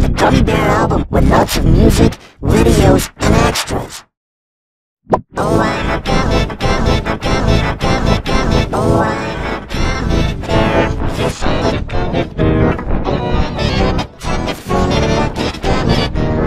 for the Gummy Bear album with lots of music,